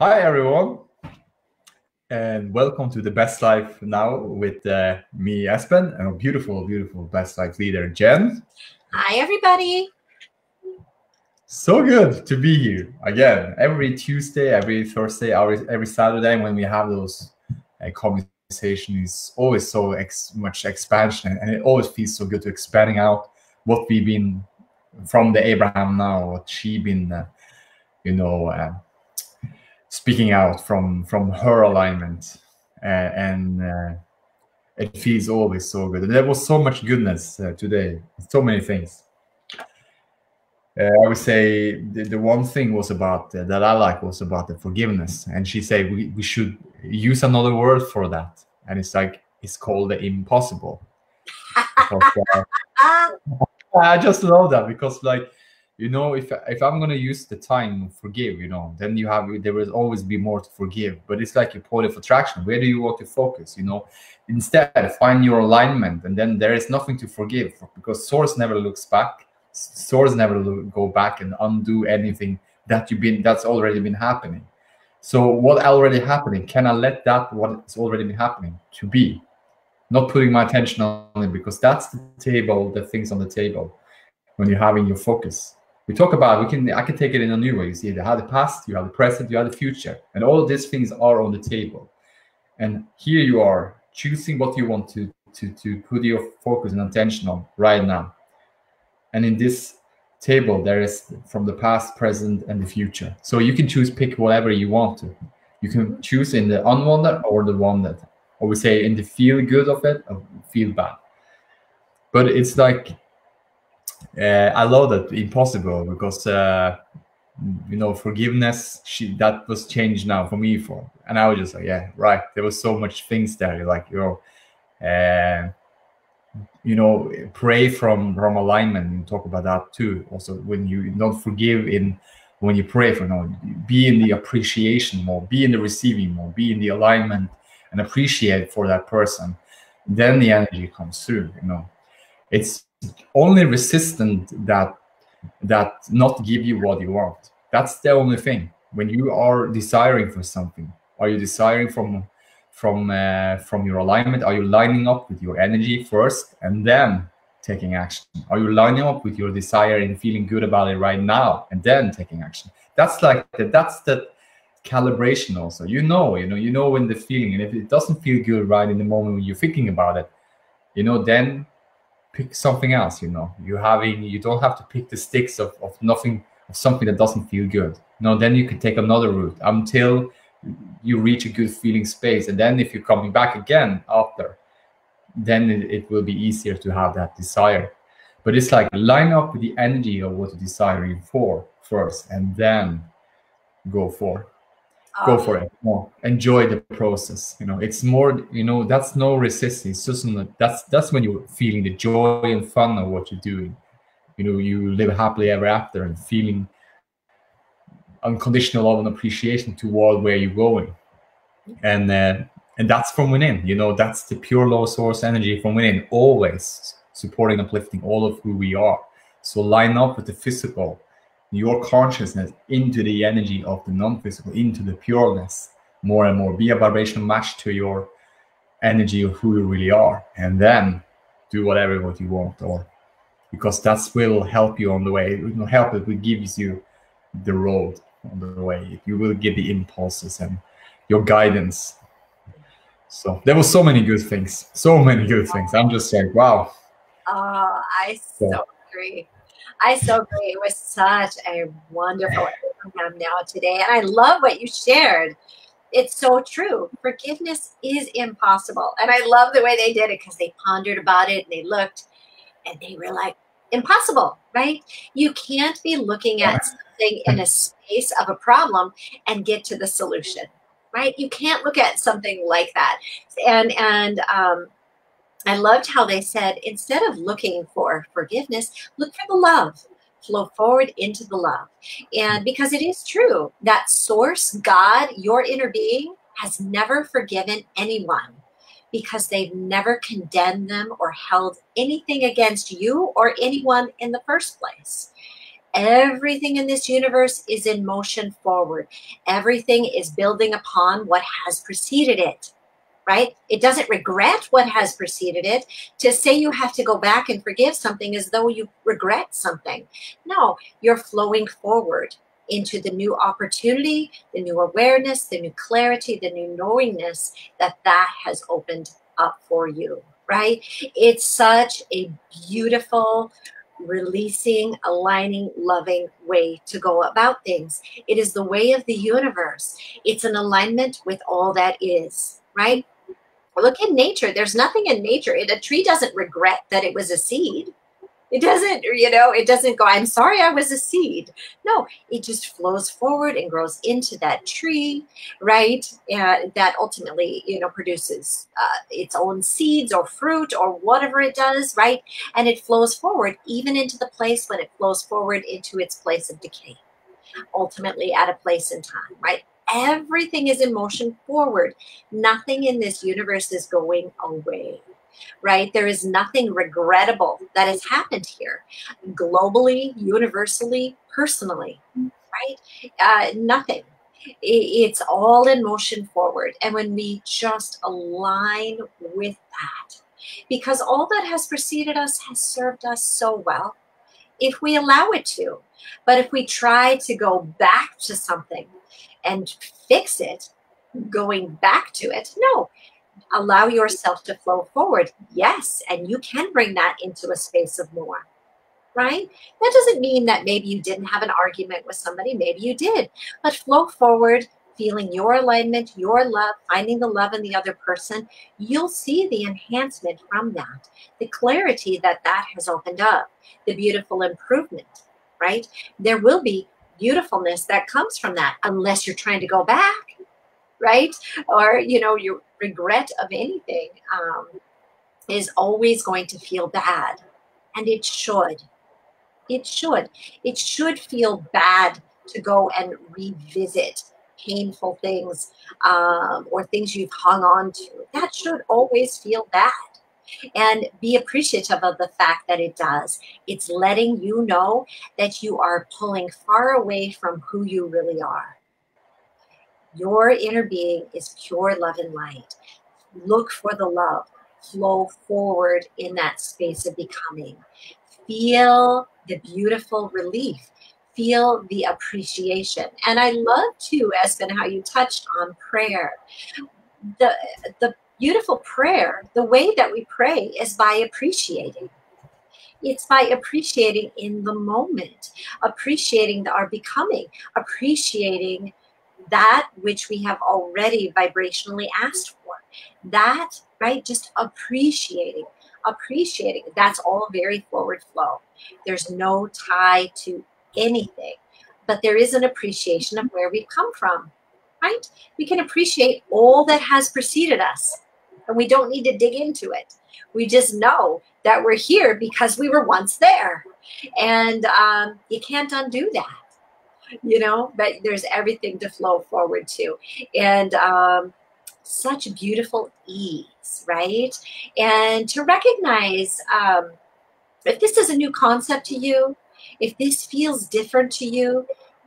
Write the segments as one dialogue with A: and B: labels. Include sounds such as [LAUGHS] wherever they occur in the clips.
A: Hi, everyone, and welcome to the Best Life Now with uh, me, Espen, and a beautiful, beautiful Best Life leader, Jen.
B: Hi, everybody.
A: So good to be here again every Tuesday, every Thursday, every, every Saturday when we have those uh, conversations. It's always so ex much expansion, and it always feels so good to expanding out what we've been from the Abraham now, what she been, uh, you know. Speaking out from from her alignment. Uh, and uh, it feels always so good. And there was so much goodness uh, today. So many things. Uh, i would say the, the, one thing was about uh, that i like was about the forgiveness. And she said we, we should use another word for that. And it's like it's called the impossible. [LAUGHS] Because, uh, [LAUGHS] i just love that because like you know if if i'm going to use the time forgive you know then you have there will always be more to forgive. But it's like a point of attraction. Where do you want to focus you know? Instead find your alignment and then there is nothing to forgive because source never looks back. Source never look, go back and undo anything that you've been that's already been happening. So what already happening? Can i let that what's already been happening to be? Not putting my attention on it because that's the table the things on the table when you're having your focus we talk about we can i can take it in a new way. You see you have the past you have the present you have the future and all these things are on the table. And here you are choosing what you want to to to put your focus and attention on right now. And in this table there is from the past present and the future. So you can choose pick whatever you want to. You can choose in the unwanted or the wanted. Or we say in the feel good of it or feel bad. But it's like uh, I love that impossible because uh, you know forgiveness she, that was changed now for me for and I was just like yeah right. There was so much things there like you know uh, you know pray from from alignment and talk about that too. Also when you don't forgive in when you pray for you know be in the appreciation more be in the receiving more be in the alignment and appreciate for that person. Then the energy comes through you know. It's only resistant that that not give you what you want. That's the only thing. When you are desiring for something are you desiring from from uh, from your alignment? Are you lining up with your energy first and then taking action? Are you lining up with your desire and feeling good about it right now and then taking action? That's like the, that's the calibration also. You know you know you know when the feeling and if it doesn't feel good right in the moment when you're thinking about it you know then pick something else you know. You having you don't have to pick the sticks of, of nothing of something that doesn't feel good. No then you can take another route until you reach a good feeling space. And then if you're coming back again after then it, it will be easier to have that desire. But it's like line up with the energy of what you're desiring for first and then go for go for it. More enjoy the process you know. It's more you know that's no resistance it's just that's that's when you're feeling the joy and fun of what you're doing. You know you live happily ever after and feeling unconditional love and appreciation toward where you're going. And uh, and that's from within you know. That's the pure law source energy from within always supporting uplifting all of who we are. So line up with the physical your consciousness into the energy of the non-physical, into the pureness more and more. Be a vibrational match to your energy of who you really are, and then do whatever what you want, or because that will help you on the way. It will help. It will give you the road on the way. You will get the impulses and your guidance. So there was so many good things, so many good things. I'm just saying, wow.
B: Oh, I so, so agree. I so agree. It was such a wonderful program now today. And I love what you shared. It's so true. Forgiveness is impossible. And I love the way they did it because they pondered about it and they looked and they were like, impossible, right? You can't be looking at something in a space of a problem and get to the solution, right? You can't look at something like that. And, and, um, I loved how they said instead of looking for forgiveness, look for the love. Flow forward into the love. And because it is true that source, God, your inner being, has never forgiven anyone because they've never condemned them or held anything against you or anyone in the first place. Everything in this universe is in motion forward. Everything is building upon what has preceded it, right? It doesn't regret what has preceded it. To say you have to go back and forgive something as though you regret something. No, you're flowing forward into the new opportunity, the new awareness, the new clarity, the new knowingness that that has opened up for you, right? It's such a beautiful, releasing, aligning, loving way to go about things. It is the way of the universe. It's an alignment with all that is, right? Look at nature. There's nothing in nature. a tree doesn't regret that it was a seed. It doesn't, you know, it doesn't go, I'm sorry I was a seed. No, it just flows forward and grows into that tree, right? And that ultimately, you know, produces uh, its own seeds or fruit or whatever it does, right? And it flows forward even into the place when it flows forward into its place of decay, ultimately at a place in time, right? Everything is in motion forward. Nothing in this universe is going away right? There is nothing regrettable that has happened here, globally, universally, personally, right? Uh, nothing. It's all in motion forward. And when we just align with that, because all that has preceded us has served us so well, if we allow it to. But if we try to go back to something and fix it, going back to it, no, allow yourself to flow forward. Yes, and you can bring that into a space of more. Right? That doesn't mean that maybe you didn't have an argument with somebody, maybe you did, but flow forward, feeling your alignment, your love, finding the love in the other person, you'll see the enhancement from that, the clarity that that has opened up, the beautiful improvement, right? There will be beautifulness that comes from that, unless you're trying to go back, right? Or, you know, your regret of anything um, is always going to feel bad. And it should. It should. It should feel bad to go and revisit painful things um, or things you've hung on to. That should always feel bad. And be appreciative of the fact that it does. It's letting you know that you are pulling far away from who you really are. Your inner being is pure love and light. Look for the love. Flow forward in that space of becoming. Feel the beautiful relief. Feel the appreciation. And I love too, Espen, how you touched on prayer. The the beautiful prayer, the way that we pray is by appreciating. It's by appreciating in the moment, appreciating our becoming, appreciating that which we have already vibrationally asked for. That, right? Just appreciating, appreciating. That's all very forward flow. There's no tie to anything, but there is an appreciation of where we've come from, right? We can appreciate all that has preceded us, and we don't need to dig into it. We just know that we're here because we were once there. And um, you can't undo that you know, but there's everything to flow forward to. And um, such beautiful ease, right? And to recognize um, if this is a new concept to you, if this feels different to you,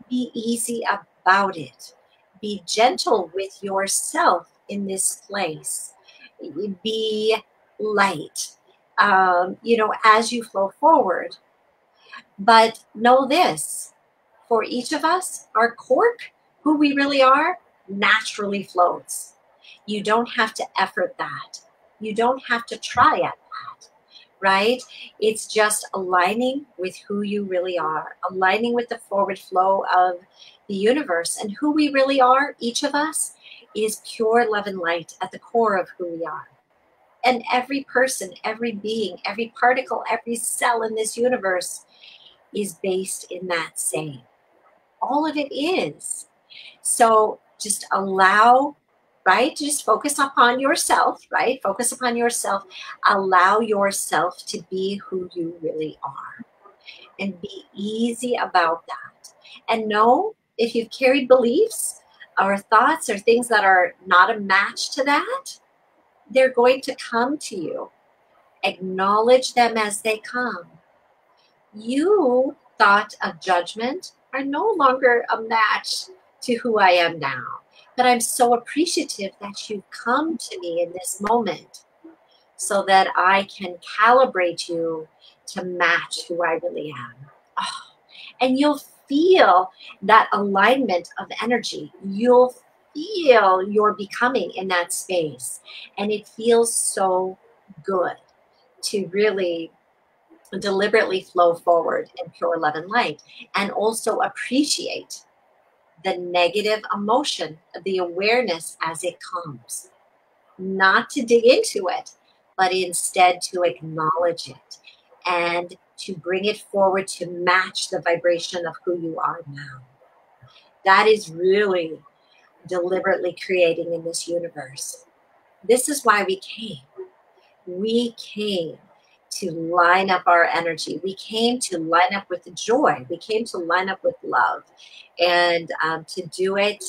B: be easy about it. Be gentle with yourself in this place. Be light, um, you know, as you flow forward. But know this for each of us, our cork, who we really are, naturally floats. You don't have to effort that. You don't have to try at that, right? It's just aligning with who you really are, aligning with the forward flow of the universe and who we really are, each of us, is pure love and light at the core of who we are. And every person, every being, every particle, every cell in this universe is based in that same all of it is. So just allow, right? Just focus upon yourself, right? Focus upon yourself. Allow yourself to be who you really are and be easy about that. And know if you've carried beliefs or thoughts or things that are not a match to that, they're going to come to you. Acknowledge them as they come. You thought of judgment are no longer a match to who I am now. But I'm so appreciative that you've come to me in this moment so that I can calibrate you to match who I really am. Oh, and you'll feel that alignment of energy. You'll feel your becoming in that space. And it feels so good to really deliberately flow forward in pure love and light and also appreciate the negative emotion, of the awareness as it comes. Not to dig into it, but instead to acknowledge it and to bring it forward to match the vibration of who you are now. That is really deliberately creating in this universe. This is why we came. We came to line up our energy. We came to line up with joy. We came to line up with love and um, to do it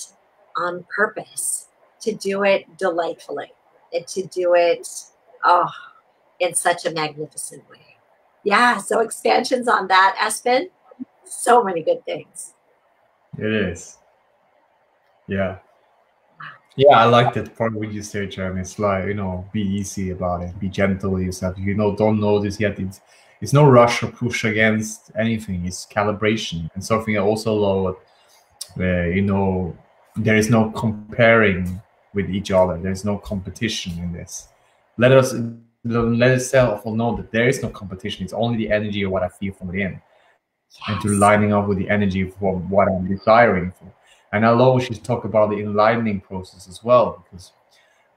B: on purpose, to do it delightfully, and to do it oh, in such a magnificent way. Yeah, so expansions on that, Espen. So many good things.
A: It is. Yeah. Yeah, I like that part what you say, Jeremy. It's like, you know, be easy about it, be gentle with yourself. You know, don't know this yet. It's it's no rush or push against anything. It's calibration. And something I also love where you know there is no comparing with each other. There's no competition in this. Let us let itself know that there is no competition. It's only the energy of what I feel from within. Yes. And to lining up with the energy for what I'm desiring for. And I love she's talked about the enlightening process as well, because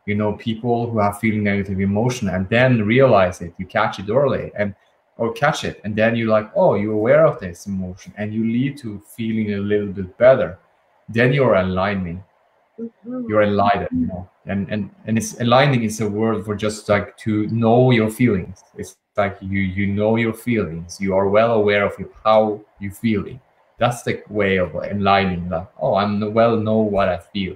A: you know, people who are feeling negative emotion and then realize it, you catch it early and or catch it, and then you're like, oh, you're aware of this emotion, and you lead to feeling a little bit better. Then you're aligning. You're enlightened, you know, and and and it's aligning is a word for just like to know your feelings. It's like you you know your feelings. You are well aware of how you feeling that's the way of enlightening that oh i'm well know what i feel.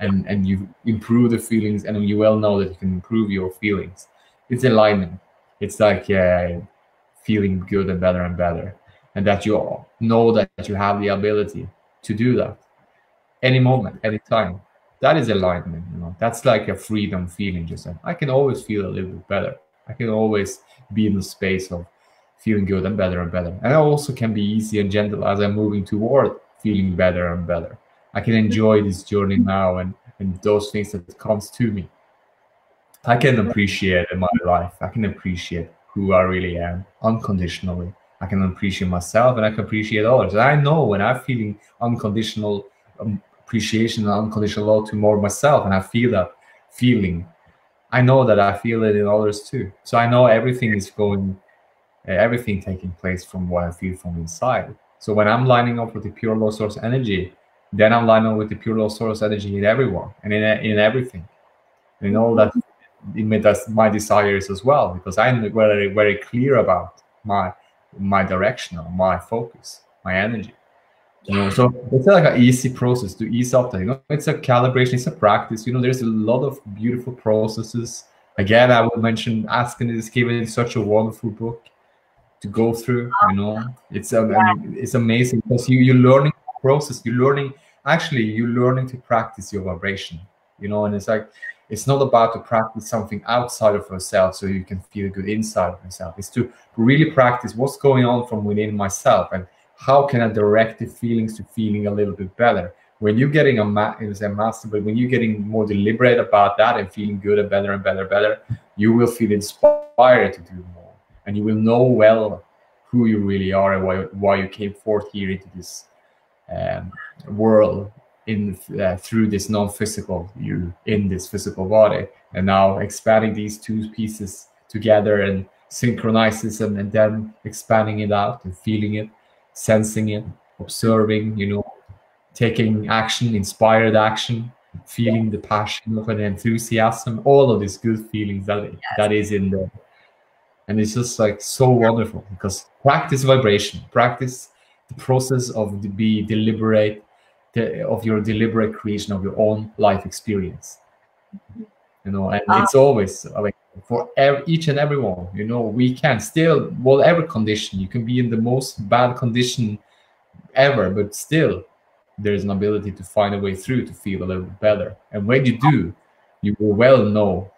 A: And and you improve the feelings and you well know that you can improve your feelings. It's enlightenment. It's like uh, feeling good and better and better. And that you know that you have the ability to do that any moment any time that is alignment. you know that's like a freedom feeling just like i can always feel a little bit better i can always be in the space of feeling good and better and better. And I also can be easy and gentle as I'm moving toward feeling better and better. I can enjoy this journey now and, and those things that comes to me. I can appreciate in my life. I can appreciate who I really am unconditionally. I can appreciate myself and I can appreciate others. And I know when I'm feeling unconditional um, appreciation and unconditional love to more myself, and I feel that feeling, I know that I feel it in others too. So I know everything is going uh, everything taking place from what I feel from inside. So when I'm lining up with the pure law source energy, then I'm lining up with the pure law source energy in everyone and in, in everything. And all that that's my desires as well, because I'm very, very clear about my my direction my focus, my energy. You know, so it's like an easy process to ease up that. You know, it's a calibration, it's a practice. You know, there's a lot of beautiful processes. Again, I would mention Ask and It Is Given such a wonderful book to go through you know it's um, yeah. it's amazing because you you're learning process you're learning actually you're learning to practice your vibration you know and it's like it's not about to practice something outside of yourself so you can feel good inside of yourself it's to really practice what's going on from within myself and how can i direct the feelings to feeling a little bit better? When you're getting a, ma- a master but when you're getting more deliberate about that and feeling good and better and better and better you will feel inspired to do more. And you will know well who you really are and why, why you came forth here into this um, world in uh, through this non-physical you in this physical body. And now expanding these two pieces together and synchronizes them and then expanding it out and feeling it sensing it observing you know taking action inspired action feeling the passion of an enthusiasm all of these good feelings that yes. that is in there. And it's just like so wonderful because practice vibration practice the process of the be deliberate the, of your deliberate creation of your own life experience. Mm-hmm. You know and ah. it's always like for each and everyone. You know, we can still, whatever condition, you can be in the most bad condition ever, but still, there's an ability to find a way through to feel a little bit better. And when you do, you will well know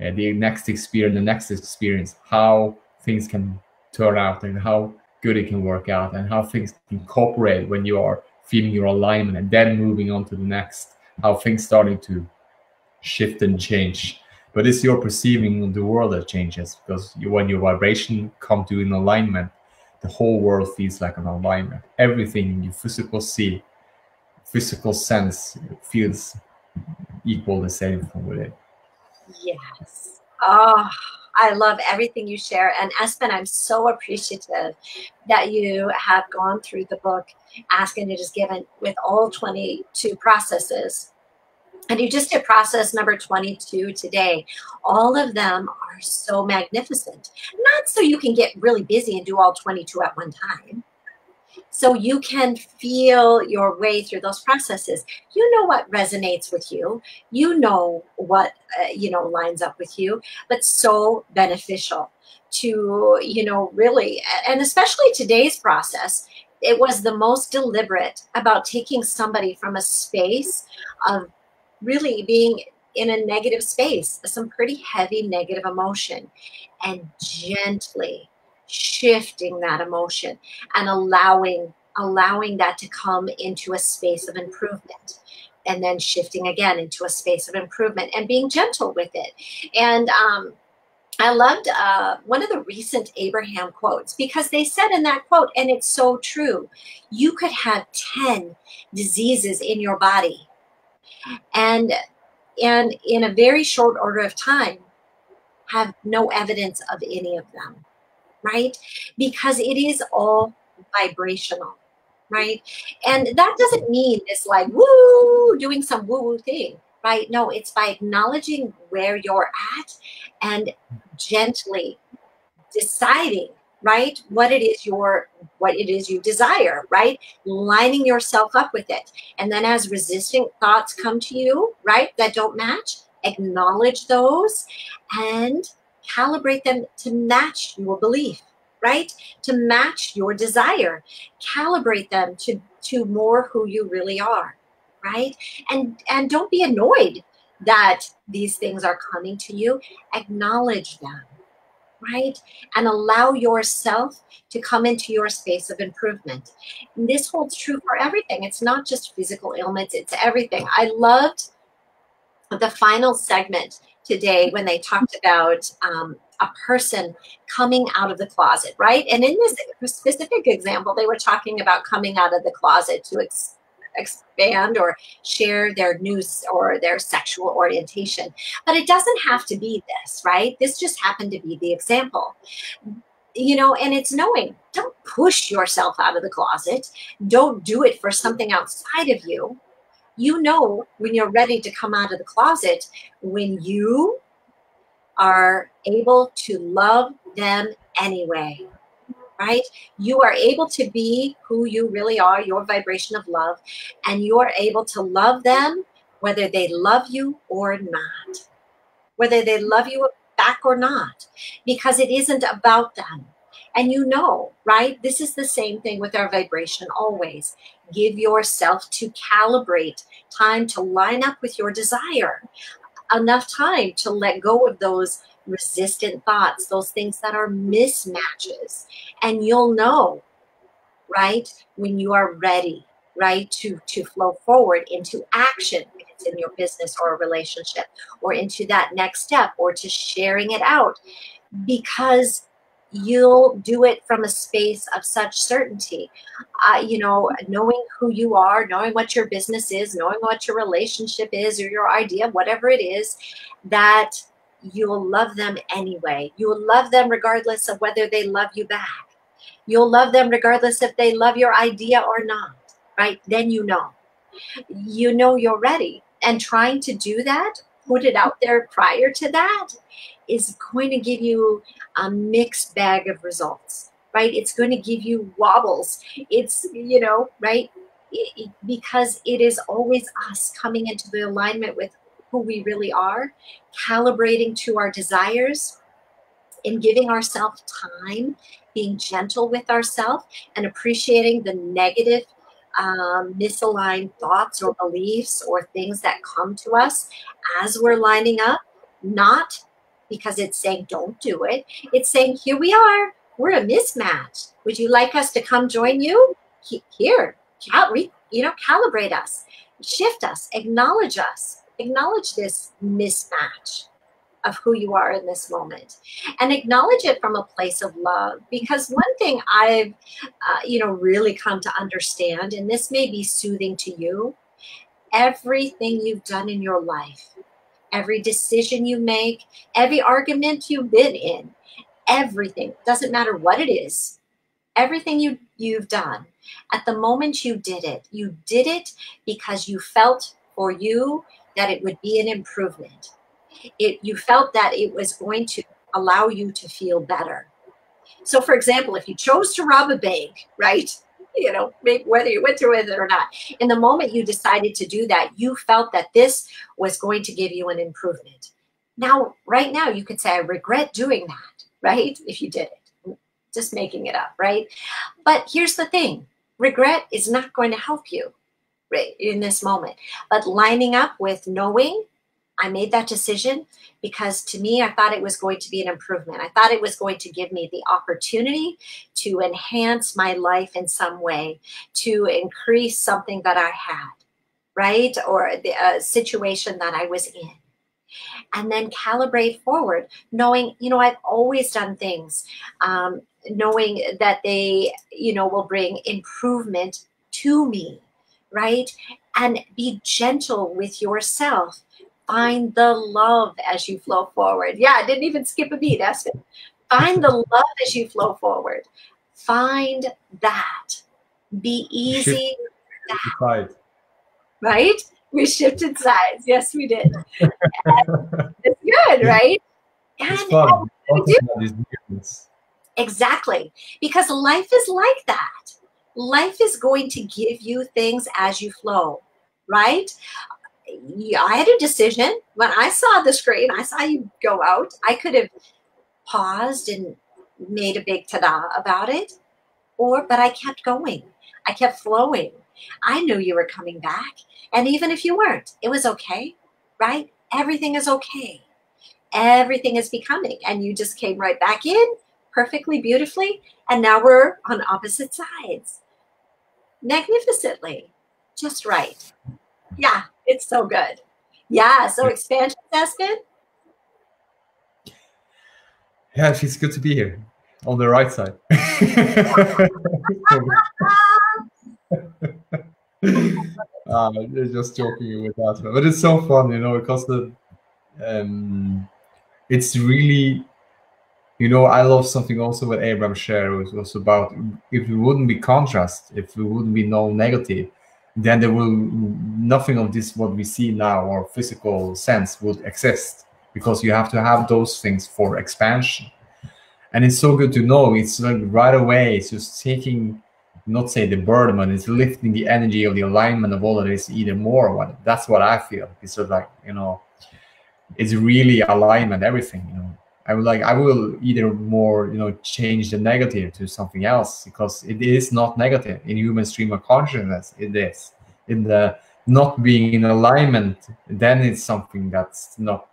A: uh, the next experience, the next experience, how things can turn out and how good it can work out and how things can cooperate when you are feeling your alignment and then moving on to the next, how things starting to shift and change. But it's your perceiving the world that changes because you, when your vibration come to an alignment, the whole world feels like an alignment. Everything you physical see, physical sense feels equal the same from within.
B: Yes. Oh, I love everything you share. And Espen, I'm so appreciative that you have gone through the book Ask and It Is Given with all 22 processes. And you just did process number 22 today. All of them are so magnificent. Not so you can get really busy and do all 22 at one time so you can feel your way through those processes you know what resonates with you you know what uh, you know lines up with you but so beneficial to you know really and especially today's process it was the most deliberate about taking somebody from a space of really being in a negative space some pretty heavy negative emotion and gently shifting that emotion and allowing allowing that to come into a space of improvement and then shifting again into a space of improvement and being gentle with it and um, I loved uh, one of the recent Abraham quotes because they said in that quote, and it's so true, you could have 10 diseases in your body. And, and in a very short order of time, have no evidence of any of them right? Because it is all vibrational, right? And that doesn't mean it's like woo, doing some woo woo thing, right? No, it's by acknowledging where you're at and gently deciding right what it is your what it is you desire right lining yourself up with it and then as resistant thoughts come to you right that don't match acknowledge those and calibrate them to match your belief, right? To match your desire. Calibrate them to, to more who you really are, right? And and don't be annoyed that these things are coming to you. Acknowledge them, right? And allow yourself to come into your space of improvement. And this holds true for everything. It's not just physical ailments, it's everything. I loved the final segment today when they talked about um, a person coming out of the closet, right? And in this specific example, they were talking about coming out of the closet to expand or share their news or their sexual orientation. But it doesn't have to be this, right? This just happened to be the example. You know, and it's knowing don't push yourself out of the closet. Don't do it for something outside of you you know when you're ready to come out of the closet when you are able to love them anyway right you are able to be who you really are your vibration of love and you are able to love them whether they love you or not whether they love you back or not because it isn't about them and you know, right? This is the same thing with our vibration always. Give yourself to calibrate, time to line up with your desire, enough time to let go of those resistant thoughts, those things that are mismatches. And you'll know, right, when you are ready, right, to, to flow forward into action it's in your business or a relationship, or into that next step, or to sharing it out. Because you'll do it from a space of such certainty. Uh, you know, knowing who you are, knowing what your business is, knowing what your relationship is or your idea, whatever it is, that you'll love them anyway. You'll love them regardless of whether they love you back. You'll love them regardless if they love your idea or not, right? Then you know. You know you're ready. And trying to do that, put it out there prior to that, is going to give you a mixed bag of results, right? It's going to give you wobbles. It's, you know, right? It, it, because it is always us coming into the alignment with who we really are, calibrating to our desires, in giving ourselves time, being gentle with ourselves, and appreciating the negative um, misaligned thoughts or beliefs or things that come to us as we're lining up, not because it's saying don't do it. It's saying here we are. We're a mismatch. Would you like us to come join you? Here, you know, calibrate us, shift us, acknowledge us, acknowledge this mismatch of who you are in this moment and acknowledge it from a place of love. Because one thing i've uh, you know really come to understand and this may be soothing to you everything you've done in your life every decision you make every argument you've been in everything doesn't matter what it is everything you you've done at the moment you did it you did it because you felt for you that it would be an improvement it you felt that it was going to allow you to feel better. So, for example, if you chose to rob a bank, right? [LAUGHS] You know, whether you went through with it or not, in the moment you decided to do that, you felt that this was going to give you an improvement. Now, right now, you could say, I regret doing that, right? If you did it, just making it up, right? But here's the thing regret is not going to help you in this moment. But lining up with knowing I made that decision because to me, I thought it was going to be an improvement. I thought it was going to give me the opportunity to enhance my life in some way, to increase something that I had, right? Or the uh, situation that I was in. And then calibrate forward, knowing, you know, I've always done things, um, knowing that they, you know, will bring improvement to me, right? And be gentle with yourself Find the love as you flow forward. Yeah, I didn't even skip a beat, Espen. Find the [LAUGHS] love as you flow forward. Find that. Be easy. That. Right? We shifted sides. Yes, we did. [LAUGHS] it's good, right?
A: And fun.
B: Exactly. Because life is like that. Life is going to give you things as you flow, right? I had a decision when I saw the screen. I saw you go out. I could have paused and made a big ta-da about it, or but I kept going. I kept flowing. I knew you were coming back, and even if you weren't, it was okay, right? Everything is okay. Everything is becoming, and you just came right back in perfectly, beautifully, and now we're on opposite sides, magnificently, just right. Yeah, it's so good. Yeah. So expansion Espen.
A: Yeah, she's good to be here on the right side. [LAUGHS] uh, just joking with that, but it's so fun, you know, because the um, it's really, you know, I love something also what Abraham shared was, was about if it wouldn't be contrast, if it wouldn't be no negative, then there will nothing of this what we see now or physical sense would exist because you have to have those things for expansion. And it's so good to know it's like right away it's just taking not say the burden but it's lifting the energy of the alignment of all of this either more. What that's what i feel. It's sort of like you know it's really alignment everything you know I would like I will either more you know change the negative to something else because it is not negative in human stream of consciousness. It is in the not being in alignment. Then it's something that's not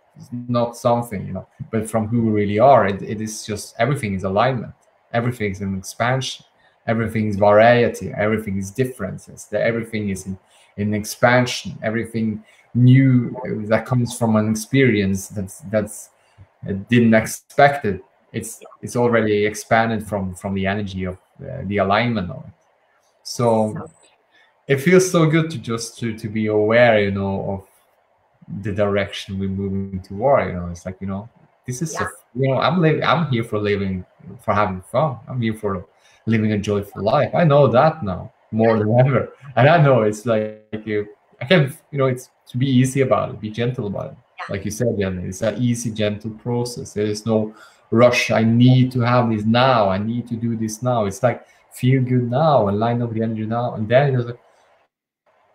A: not something you know. But from who we really are, it, it is just everything is alignment. Everything is an expansion. Everything is variety. Everything is differences. Everything is in in expansion. Everything new uh, that comes from an experience that's that's didn't expect it. It's it's already expanded from from the energy of uh, the alignment of it. So it feels so good to just to to be aware you know of the direction we're moving toward you know. It's like you know this is yeah. a, you know i'm living i'm here for living for having fun. I'm here for living a joyful life. I know that now more than ever. And i know it's like, like you i can you know it's to be easy about it be gentle about it like you said, Jan, it's an easy, gentle process. There is no rush. I need to have this now. I need to do this now. It's like feel good now and line up the energy now. And then it's like,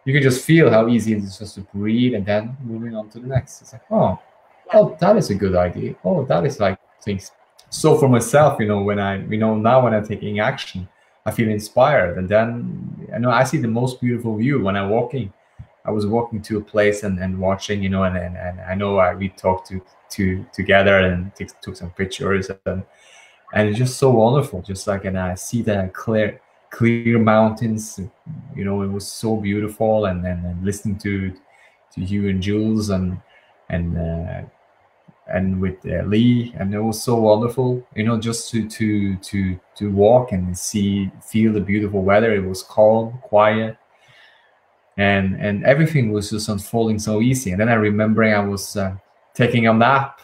A: you can just feel how easy it is just to breathe and then moving on to the next. It's like, oh, oh, that is a good idea. Oh, that is like things. So for myself, you know, when I, you know, now when I'm taking action, I feel inspired, and then I know I see the most beautiful view when I'm walking. I was walking to a place and, and watching, you know, and, and, and I know I, we talked to to together and t- took some pictures and and it's just so wonderful. Just like and I see the clear clear mountains, you know, it was so beautiful, and and, and listening to to you and Jules and and uh, and with uh, Lee, and it was so wonderful. You know, just to to to to walk and see, feel the beautiful weather. It was calm, quiet, and and everything was just unfolding so easy. And then I remembering I was uh, taking a nap,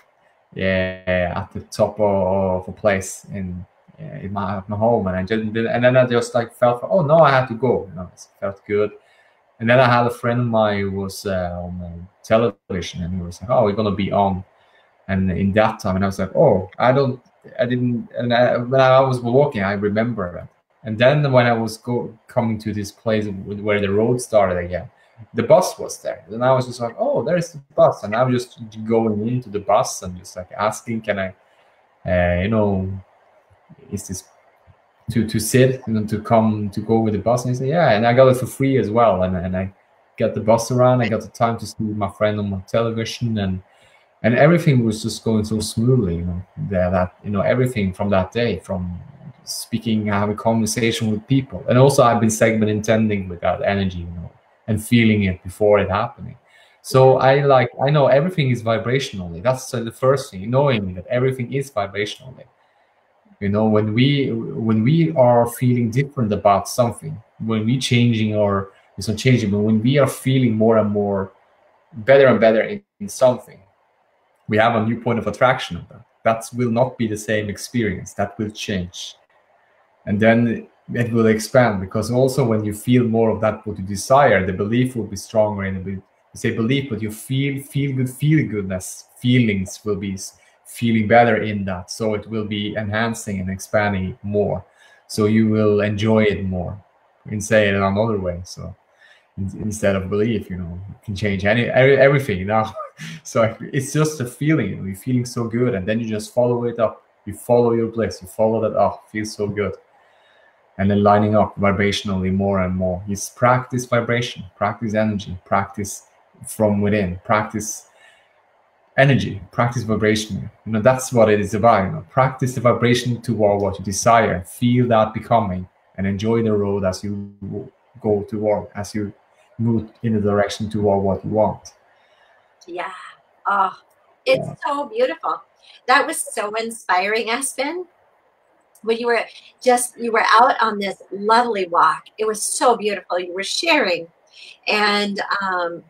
A: yeah, at the top of, of a place in in my, my home, and I didn't, and then I just like felt, oh no, I had to go. You know, it felt good. And then I had a friend of mine who was uh, on television, and he was like, "Oh, we're gonna be on." And in that time, and I was like, "Oh, I don't, I didn't." And I, when I was walking, I remember it. And then when I was go coming to this place where the road started again, the bus was there. And I was just like, "Oh, there's the bus," and I was just going into the bus and just like asking, "Can I, uh, you know, is this to to sit and to come to go with the bus?" And he said, "Yeah," and I got it for free as well, and and I got the bus around. I got the time to see my friend on my television and and everything was just going so smoothly you know that, that you know everything from that day from speaking uh, having conversation with people and also i've been segment intending with that energy you know and feeling it before it happening so i like i know everything is vibrationally that's the first thing knowing that everything is vibrationally you know when we when we are feeling different about something when we changing or it's not changing but when we are feeling more and more better and better in, in something we have a new point of attraction of that. That will not be the same experience. That will change. And then it will expand because also when you feel more of that what you desire, the belief will be stronger and you say belief, but you feel feel good, feel goodness, feelings will be feeling better in that. So it will be enhancing and expanding more. So you will enjoy it more. Can say it in another way. So instead of belief, you know, you can change any everything now. [LAUGHS] so it's just a feeling. You're feeling so good, and then you just follow it up. You follow your bliss. You follow that oh, up. Feels so good, and then lining up vibrationally more and more. You practice vibration, practice energy, practice from within, practice energy, practice vibration. You know that's what it is about. You know, practice the vibration toward what you desire. Feel that becoming, and enjoy the road as you go toward, as you move in the direction toward what you want.
B: Yeah. Oh, it's yeah. so beautiful. That was so inspiring, Espen. When you were just you were out on this lovely walk. It was so beautiful. You were sharing, and um,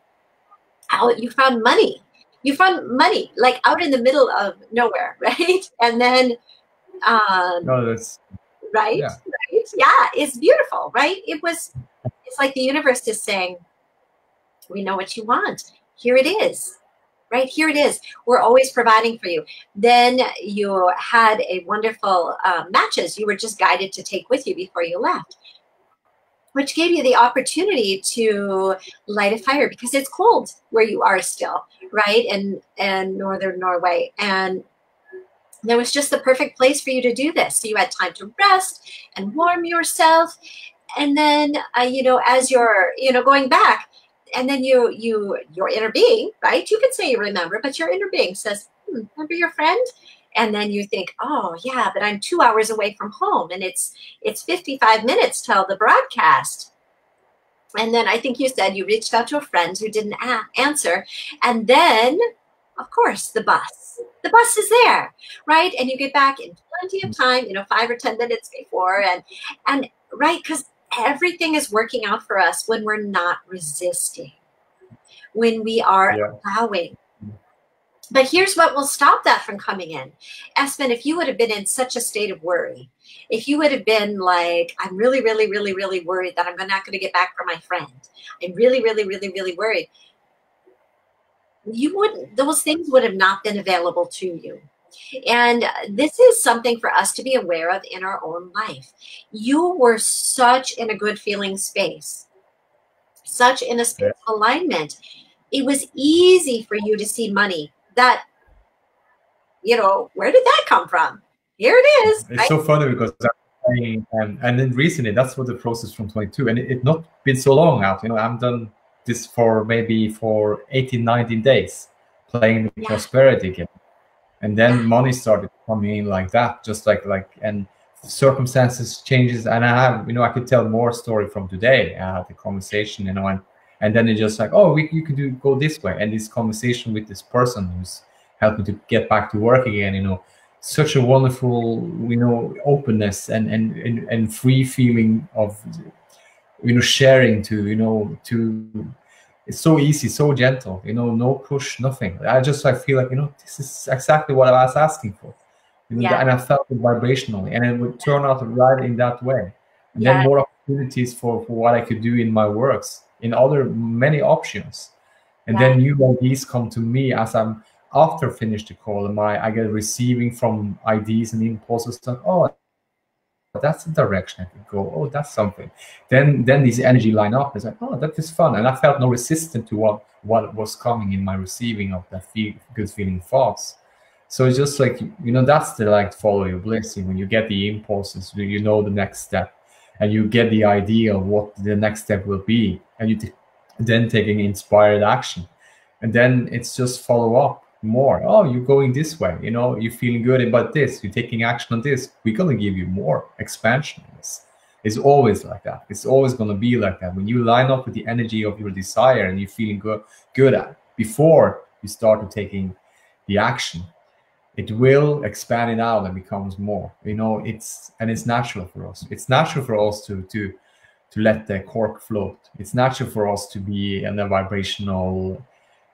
B: out you found money. You found money like out in the middle of nowhere, [LAUGHS] right? And then, um,
A: no, that's
B: right, yeah. right, yeah. It's beautiful, right? It was. It's like the universe is saying, "We know what you want here it is right? Here it is. We're always providing for you. Then you had a wonderful uh, matches you were just guided to take with you before you left which gave you the opportunity to light a fire because it's cold where you are still right in in northern norway. And there was just the perfect place for you to do this. So you had time to rest and warm yourself. And then uh, you know as you're you know going back and then you you your inner being right? You can say you remember but your inner being says hmm, remember your friend? And then you think oh yeah but i'm two hours away from home and it's it's 55 minutes till the broadcast. And then i think you said you reached out to a friend who didn't a- answer and then of course the bus. The bus is there right? And you get back in plenty of time you know five or ten minutes before and and right because everything is working out for us when we're not resisting, when we are yeah. allowing. But here's what will stop that from coming in. Espen, if you would have been in such a state of worry, if you would have been like, I'm really, really, really, really worried that I'm not going to get back from my friend, I'm really, really, really, really worried, you wouldn't, those things would have not been available to you. And this is something for us to be aware of in our own life. You were such in a good feeling space. such in a space of alignment. It was easy for you to see money. That, you know, where did that come from? Here it is.
A: It's so funny because and, um, and then recently that's what the process from 22 and it, it not been so long out you know i've done this for maybe for 18 19 days playing the yeah. prosperity game and then money started coming in like that just like like and circumstances changes. And i have you know i could tell more story from today. I had the conversation you know and and then it just like oh we, you could do go this way. And this conversation with this person who's helped me to get back to work again you know such a wonderful you know openness and and and, and free feeling of you know sharing to you know to it's so easy so gentle you know no push nothing i just i feel like you know this is exactly what i was asking for you know, yeah. and i felt it vibrationally and it would turn out right in that way and yeah. then more opportunities for, for what i could do in my works in other many options and yeah. then new ideas come to me as i'm after finish the call, am I, I get receiving from ideas and impulses that, oh, that's the direction I could go. Oh, that's something. Then then these energy line up. It's like, oh, that is fun. And I felt no resistance to what what was coming in my receiving of that feel, good feeling thoughts. So it's just like you know, that's the like follow your blessing. When you get the impulses, you know the next step, and you get the idea of what the next step will be, and you then taking inspired action, and then it's just follow up more. Oh, you're going this way. You know, you're feeling good about this. You're taking action on this. We're gonna give you more expansion. It's, always like that. It's always gonna be like that. When you line up with the energy of your desire and you're feeling good, good at before you start to taking the action, it will expand it out and becomes more. You know, it's and it's natural for us. It's natural for us to to to let the cork float. It's natural for us to be in a vibrational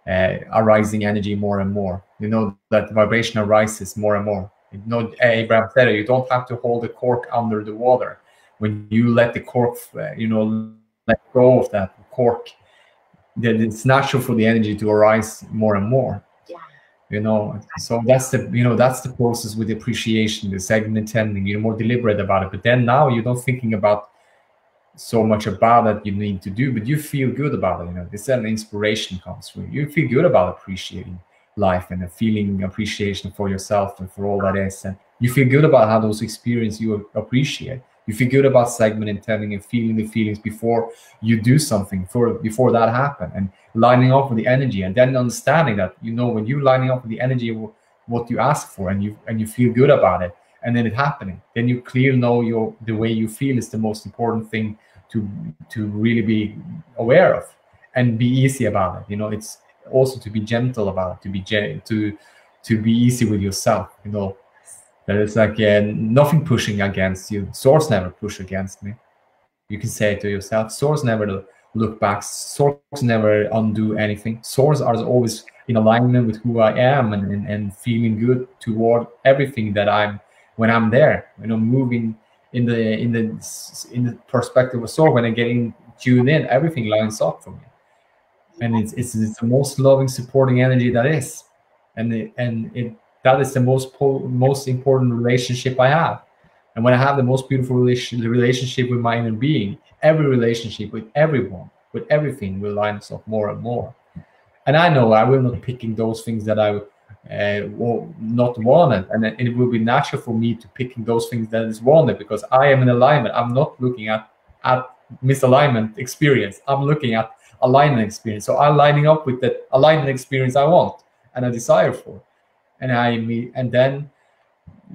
A: arising energy more and more. You know that vibration arises more and more. You know, Abraham said it, you don't have to hold the cork under the water. When you let the cork, uh, you know, let go of that cork, then it's natural for the energy to arise more and more. Yeah. You know, so that's the you know that's the process with appreciation, the segment intending. You're more deliberate about it, but then now you're not thinking about so much about that you need to do, but you feel good about it. You know, this an inspiration comes from you. feel good about appreciating life and feeling appreciation for yourself and for all that is. And you feel good about how those experiences you appreciate. You feel good about segment intending and feeling the feelings before you do something for before that happen and lining up with the energy and then understanding that you know when you're lining up with the energy what you ask for and you and you feel good about it and then it happening. Then you clearly know your the way you feel is the most important thing to to really be aware of and be easy about it. You know it's also to be gentle about it to be to to be easy with yourself you know. That it's like uh, nothing pushing against you. Source never push against me. You can say to yourself. Source never look back. Source never undo anything. Source are always in alignment with who i am and, and, and feeling good toward everything that i'm when i'm there you know moving in the in the in the perspective of soul when I'm getting tuned in, everything lines up for me, and it's it's, it's the most loving, supporting energy that is, and it, and it that is the most most important relationship I have. And when I have the most beautiful relation, relationship with my inner being, every relationship with everyone, with everything will line up more and more. And I know I will not picking those things that I uh, not wanted. And it will be natural for me to picking those things that is wanted because i am in alignment. I'm not looking at at misalignment experience. I'm looking at alignment experience. So i'm lining up with the alignment experience i want and i desire for. And i and then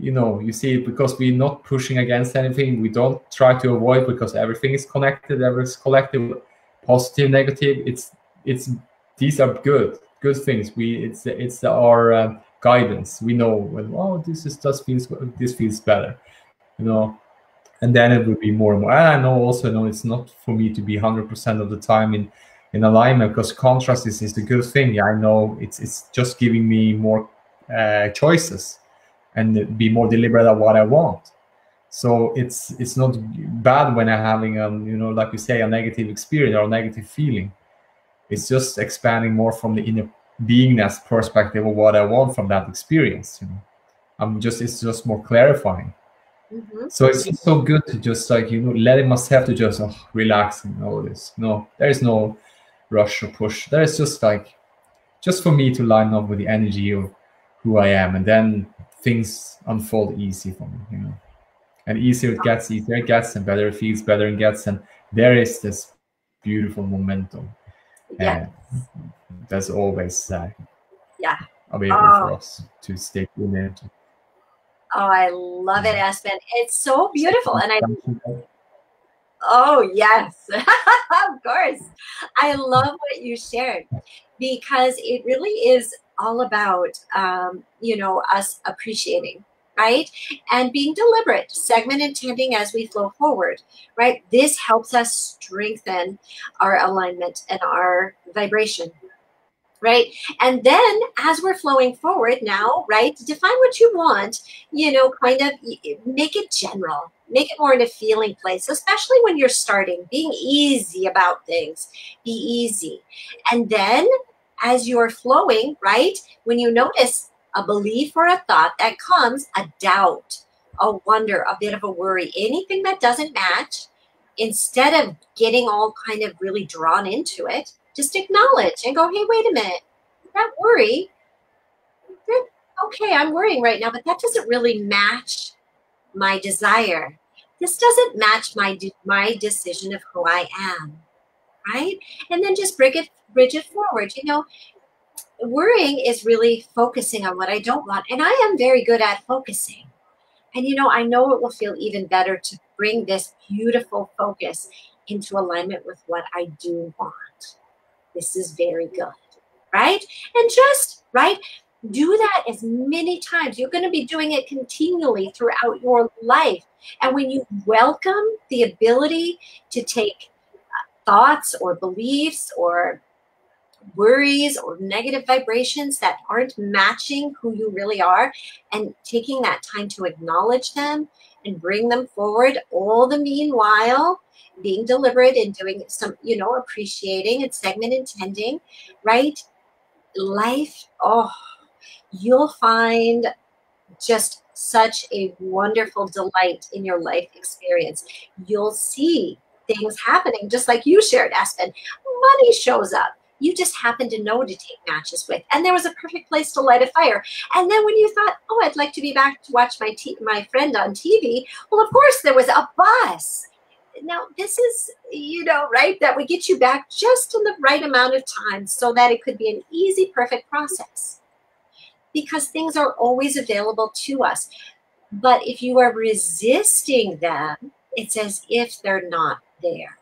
A: you know you see because we're not pushing against anything we don't try to avoid because everything is connected everything's collective positive negative. It's it's these are good good things. We it's it's our uh, guidance. We know when oh this is just feels this feels better, you know, and then it will be more and more. And I know also know it's not for me to be hundred percent of the time in in alignment because contrast is, is a good thing. Yeah, I know it's it's just giving me more uh, choices and be more deliberate at what I want. So it's it's not bad when I'm having um you know like you say a negative experience or a negative feeling it's just expanding more from the inner beingness perspective of what I want from that experience. You know, I'm just it's just more clarifying, Mm-hmm. So it's just so good to just like you know letting myself to just oh, relax and all this. No, there is no rush or push. There is just like just for me to line up with the energy of who I am, and then things unfold easy for me. You know, and easier it gets, easier it gets, and better it feels, better it gets, and there is this beautiful momentum.
B: Yeah.
A: And that's always uh,
B: yeah
A: available oh. for us to stay in it.
B: Oh, I love it, Espen. It's so beautiful. And I Oh, yes. [LAUGHS] of course. I love what you shared because it really is all about um, you know, us appreciating right? And being deliberate, segment intending as we flow forward, right? This helps us strengthen our alignment and our vibration, right? And then as we're flowing forward now, right, define what you want, you know, kind of make it general, make it more in a feeling place, especially when you're starting, being easy about things, be easy. And then as you're flowing, right, when you notice a belief or a thought that comes, a doubt, a wonder, a bit of a worry, anything that doesn't match, instead of getting all kind of really drawn into it, just acknowledge and go, hey, wait a minute, that worry, okay, I'm worrying right now, but that doesn't really match my desire. This doesn't match my my decision of who I am, right? And then just bring it bridge it forward. You know, worrying is really focusing on what I don't want, and I am very good at focusing. And you know, I know it will feel even better to bring this beautiful focus into alignment with what I do want. This is very good, right? And just, right? Do that as many times. You're going to be doing it continually throughout your life. And when you welcome the ability to take uh, thoughts or beliefs or worries or negative vibrations that aren't matching who you really are and taking that time to acknowledge them and bring them forward all the meanwhile being deliberate and doing some, you know, appreciating and segment intending, right? Life, oh, you'll find just such a wonderful delight in your life experience. You'll see things happening, just like you shared, Espen Money shows up. You just happen to know to take matches with, and there was a perfect place to light a fire. And then when you thought, "Oh, I'd like to be back to watch my t- my friend on TV," well, of course there was a bus now this is you know right that would get you back just in the right amount of time so that it could be an easy perfect process. Because things are always available to us. But if you are resisting them it's as if they're not there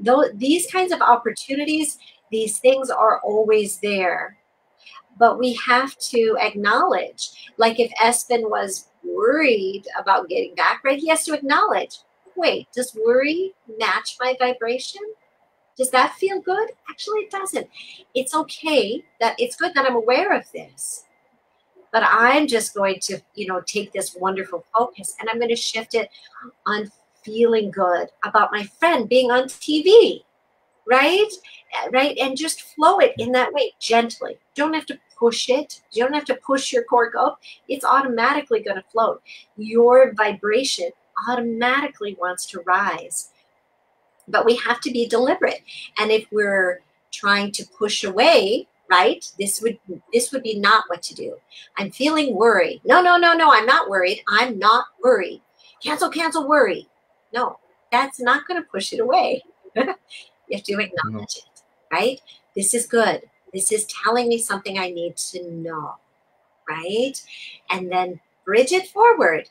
B: though these kinds of opportunities these things are always there but we have to acknowledge like if espen was worried about getting back right he has to acknowledge wait, does worry match my vibration? Does that feel good? Actually, it doesn't. It's okay that it's good that I'm aware of this. But I'm just going to, you know, take this wonderful focus and I'm going to shift it on feeling good about my friend being on TV, right? Right? And just flow it in that way gently. Don't have to push it. You don't have to push your cork up. It's automatically going to float. Your vibration automatically wants to rise. But we have to be deliberate. And if we're trying to push away, right? This would this would be not what to do. I'm feeling worried. No, no, no, no, I'm not worried. I'm not worried. Cancel, cancel, worry. No, that's not going to push it away. [LAUGHS] you have to acknowledge it, right? This is good. This is telling me something I need to know, right? And then bridge it forward.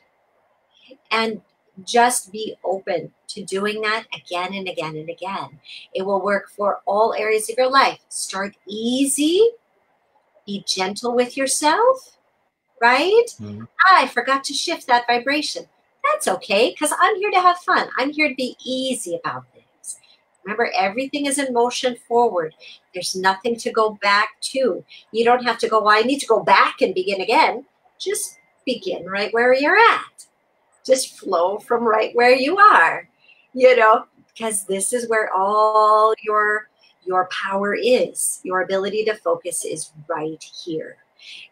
B: And just be open to doing that again and again and again. It will work for all areas of your life. Start easy, be gentle with yourself, right? Mm-hmm. I forgot to shift that vibration. That's okay because I'm here to have fun. I'm here to be easy about things. Remember, everything is in motion forward. There's nothing to go back to. You don't have to go, well, I need to go back and begin again. Just begin right where you're at just flow from right where you are, you know, because this is where all your your power is. Your ability to focus is right here.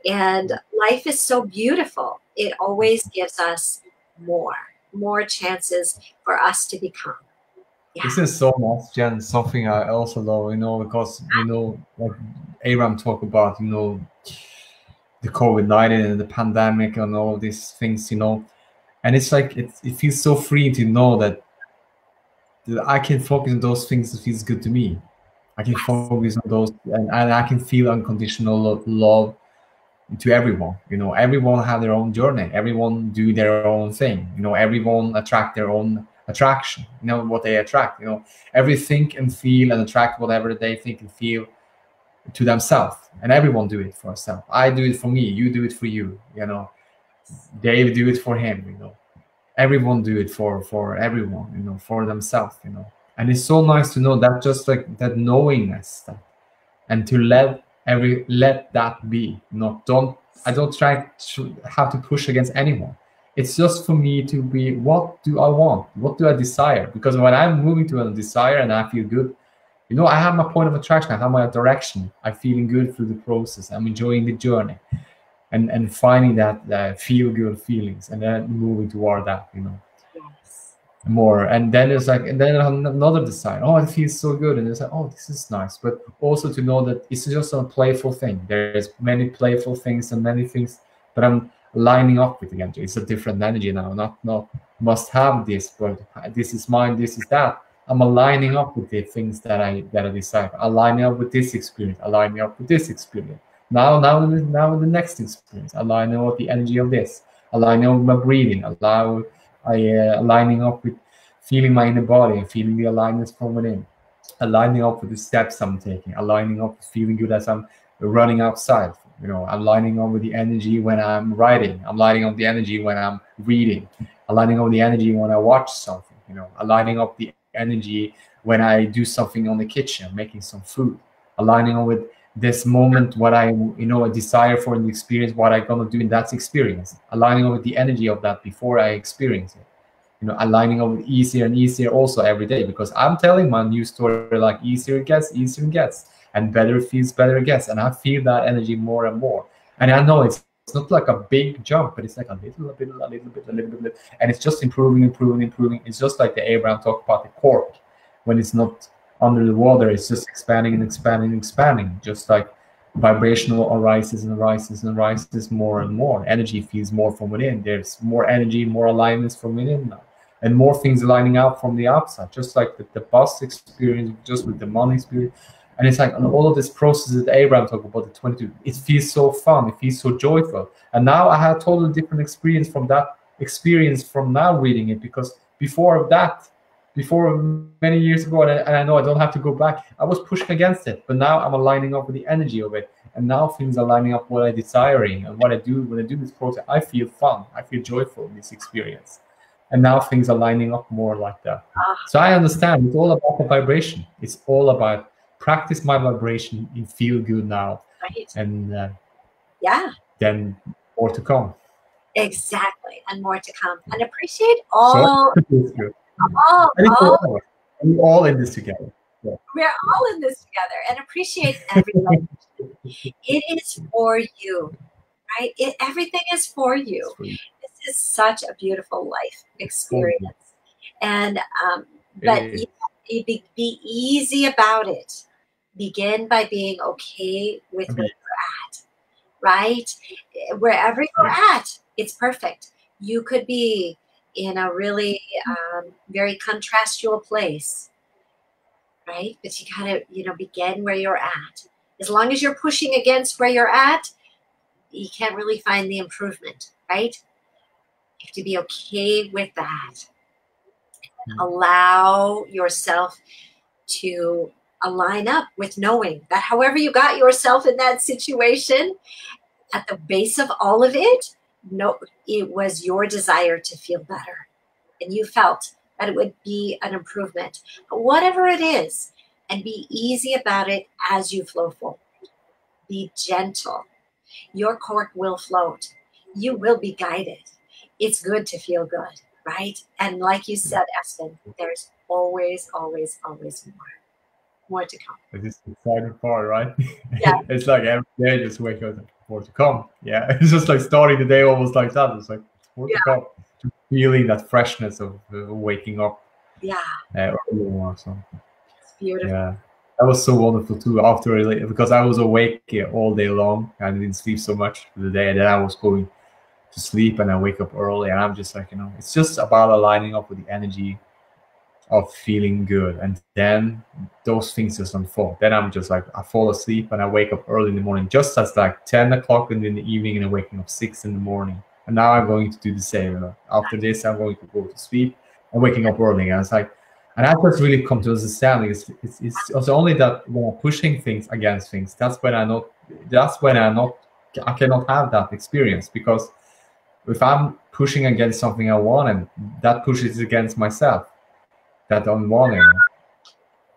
B: And life is so beautiful. It always gives us more, more chances for us to become.
A: Yeah. This is so much, Jen. Something I also love, you know, because you know, like Abraham talk about, you know, the COVID nineteen and the pandemic and all these things, you know, and it's like it, it feels so free to know that, that I can focus on those things that feels good to me. I can focus on those, and, and I can feel unconditional love to everyone. You know, everyone have their own journey. Everyone do their own thing. You know, everyone attract their own attraction. You know what they attract. You know, every think and feel and attract whatever they think and feel to themselves. And everyone do it for themselves. I do it for me. You do it for you. You know, Dave do it for him. You know, everyone do it for for everyone. You know, for themselves. You know, and it's so nice to know that just like that knowingness that, and to let every let that be. Not don't I don't try to have to push against anyone it's just for me to be what do i want? What do i desire? Because when i'm moving to a desire and i feel good you know i have my point of attraction i have my direction. I'm feeling good through the process. I'm enjoying the journey and and finding that, that feel good feelings and then moving toward that you know. More and then it's like and then another desire oh it feels so good and it's like oh this is nice but also to know that it's just a playful thing there's many playful things and many things but i'm lining up with the energy. It's a different energy now. Not not must have this, but this is mine. This is that. I'm aligning up with the things that I that I desire. Aligning up with this experience. Aligning up with this experience. Now, now, now, the next experience. Aligning up with the energy of this. Aligning up with my breathing. Allow, I uh, aligning up with feeling my inner body and feeling the alignments from within. Aligning up with the steps I'm taking. Aligning up with feeling good as I'm running outside you know i'm lining up with the energy when i'm writing i'm lining up the energy when i'm reading aligning up the energy when i watch something you know aligning up the energy when i do something on the kitchen making some food aligning up with this moment what i you know a desire for an experience what i'm gonna do in that experience aligning with the energy of that before i experience it you know aligning up with easier and easier also every day because i'm telling my new story like easier it gets easier it gets and better feels better gets. And I feel that energy more and more. And I know it's, it's not like a big jump, but it's like a little, a bit, a little bit, a little bit, and it's just improving, improving, improving. It's just like the Abraham talked about the cork when it's not under the water, it's just expanding and expanding and expanding, just like vibrational arises and arises and arises more and more. Energy feels more from within. There's more energy, more alignments from within now. And more things lining up from the outside, just like the, the bus experience, just with the money experience, and it's like on all of this process that Abraham talked about, the 22, it feels so fun, it feels so joyful. And now I had a totally different experience from that experience from now reading it because before that, before many years ago, and I, and I know I don't have to go back, I was pushing against it. But now I'm aligning up with the energy of it. And now things are lining up what I'm desiring and what I do when I do this process. I feel fun, I feel joyful in this experience. And now things are lining up more like that. Ah. So I understand it's all about the vibration. It's all about practice my vibration and feel good now right and uh,
B: yeah
A: then more to come
B: exactly and more to come and appreciate all so, [LAUGHS] all, all,
A: we're all in this together
B: yeah. we're all in this together and appreciate everybody [LAUGHS] it is for you right it, everything is for you. for you this is such a beautiful life experience and um, but be, be easy about it. Begin by being okay with where you're at, right? Wherever you're at, it's perfect. You could be in a really um, very contrastual place, right? But you gotta, you know, begin where you're at. As long as you're pushing against where you're at, you can't really find the improvement, right? You have to be okay with that. Mm-hmm. Allow yourself to align up with knowing that however you got yourself in that situation, at the base of all of it, no, it was your desire to feel better. And you felt that it would be an improvement. But whatever it is, and be easy about it as you flow forward. Be gentle. Your cork will float. You will be guided. It's good to feel good right? And like you said, Espen, there's always, always, always more. More to come.
A: It's the exciting part, right? Yeah. [LAUGHS] it's like every day just wake up. More to come. Yeah, [LAUGHS] it's just like starting the day almost like that. It's like more yeah. to come. Just feeling that freshness of uh, waking up.
B: Yeah. Uh,
A: so.
B: It's beautiful.
A: Yeah. That was so wonderful too. After because I was awake all day long and didn't sleep so much the day, that I was going to sleep and I wake up early, and I'm just like you know, it's just about aligning up with the energy of feeling good. And then those things just unfold. Then I'm just like, I fall asleep and I wake up early in the morning, just as like 10 o'clock in the evening and I'm waking up 6 in the morning. And now I'm going to do the same. After this, I'm going to go to sleep and waking up early. And it's like, and I just really come to understand it's, it's, it's only that when I'm pushing things against things, that's when I not, that's when I not, I cannot have that experience because if I'm pushing against something I want and that pushes against myself, that unwanting.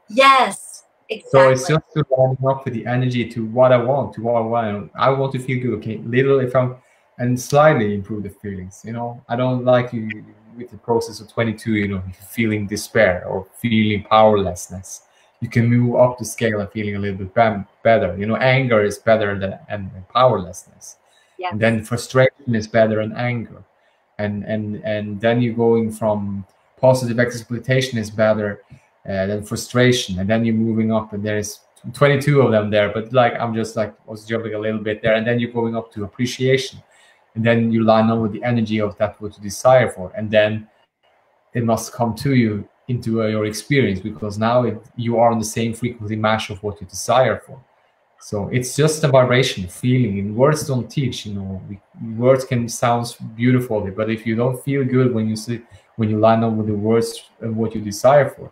B: Yes, exactly.
A: So it's just to line up with the energy to what I want, to what I want. I want to feel good. Okay, little if I'm and slightly improve the feelings. You know, I don't like you with the process of 22. You know, feeling despair or feeling powerlessness. You can move up the scale and feeling a little bit better. You know, anger is better than and, and powerlessness.
B: Yes.
A: And then frustration is better than anger. And and and then you're going from positive exploitation is better uh, than frustration. And then you're moving up and there's 22 of them there but like i'm just like was jumping a little bit there. And then you're going up to appreciation. And then you line up with the energy of that what you desire for. And then it must come to you into uh, your experience because now it, you are on the same frequency match of what you desire for. So it's just a vibration feeling. And words don't teach you know. Words can sound beautifully but if you don't feel good when you see when you line up with the words of what you desire for,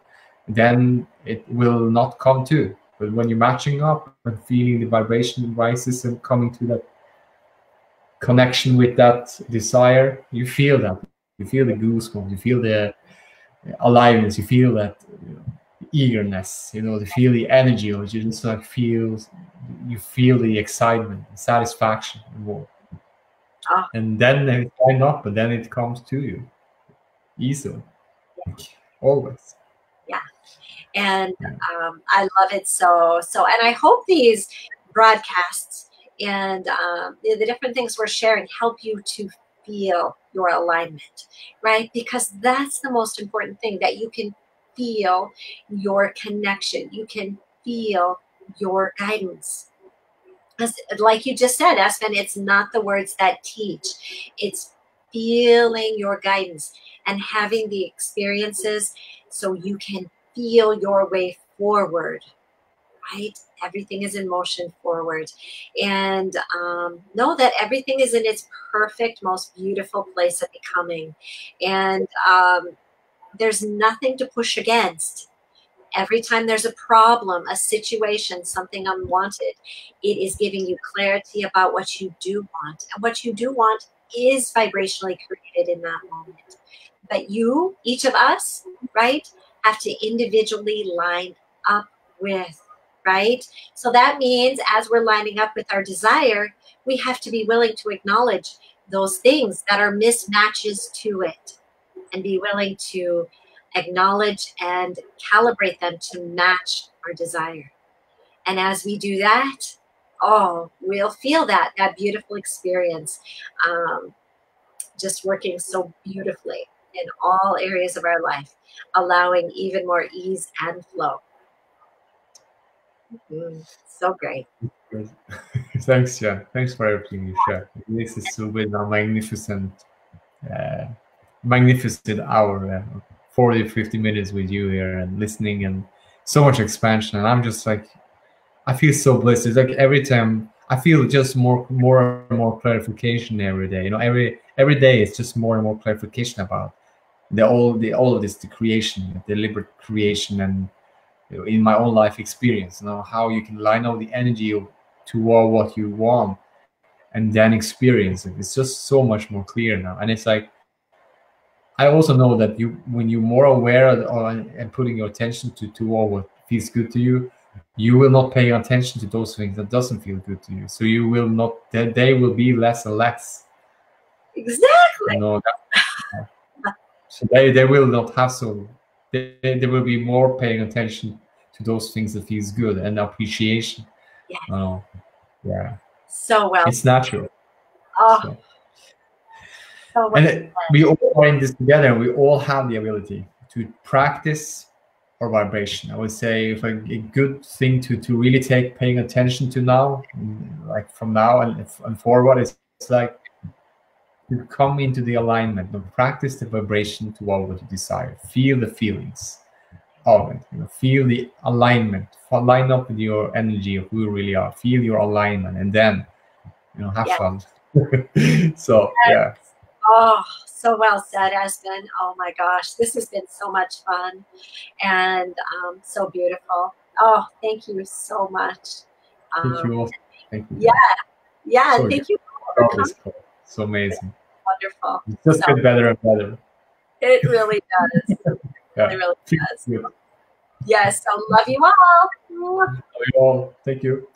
A: then it will not come to. But when you're matching up and feeling the vibration rises and coming to that connection with that desire, you feel that. You feel the goosebumps, you feel the aliveness, you feel that you know, eagerness, you know, you feel the energy, or you just like feel, you feel the excitement, the satisfaction, more. Ah. And then line up, and then it comes to you easily. Always.
B: Yeah. And um, i love it so so and i hope these broadcasts and um, the, the different things we're sharing help you to feel your alignment right? Because that's the most important thing that you can feel your connection. You can feel your guidance. Like you just said, Espen, it's not the words that teach. It's feeling your guidance and having the experiences so you can feel your way forward right? Everything is in motion forward. And um, know that everything is in its perfect most beautiful place of becoming and um, there's nothing to push against. Every time there's a problem a situation something unwanted it is giving you clarity about what you do want. And what you do want is vibrationally created in that moment but you, each of us, right, have to individually line up with, right? So that means as we're lining up with our desire, we have to be willing to acknowledge those things that are mismatches to it and be willing to acknowledge and calibrate them to match our desire. And as we do that, oh, we'll feel that, that beautiful experience um, just working so beautifully in all areas of our life, allowing even more ease and flow. Mm-hmm. So great. [LAUGHS]
A: Thanks, yeah. Thanks for everything you share. This is been a magnificent, uh, magnificent hour, uh, 40, 50 minutes with you here and listening and so much expansion. And I'm just like, I feel so blessed. It's like every time I feel just more, more and more clarification every day. You know, every every day it's just more and more clarification about the all the all of this the creation deliberate creation and you know, in my own life experience you know how you can line up the energy toward what you want and then experience it. It's just so much more clear now. And it's like i also know that you when you're more aware of, uh, and putting your attention to toward what feels good to you you will not pay attention to those things that doesn't feel good to you. So you will not they will be less and less.
B: Exactly.
A: You know, that, so they, they will not have so they, they will be more paying attention to those things that feels good and appreciation
B: yeah
A: uh, yeah
B: So well.
A: It's natural.
B: Oh. So.
A: So and it, we all are in this together. We all have the ability to practice our vibration. I would say if a, a, good thing to to really take paying attention to now, like from now and, and forward, is it's like to come into the alignment and practice the vibration to what you desire. Feel the feelings of it. You know, feel the alignment. Line up with your energy of who you really are. Feel your alignment, and then you know have yeah. fun. [LAUGHS] so yeah.
B: Oh, so well said, Espen. Oh my gosh, this has been so much fun and um, so beautiful. Oh, thank you so much.
A: Um, thank you. Thank you.
B: Yeah, yeah. Sorry. Thank you.
A: So amazing.
B: Wonderful.
A: It just so, get better and better.
B: It really does. yeah. It really does. Yes. So love you all.
A: Love you all. Thank you.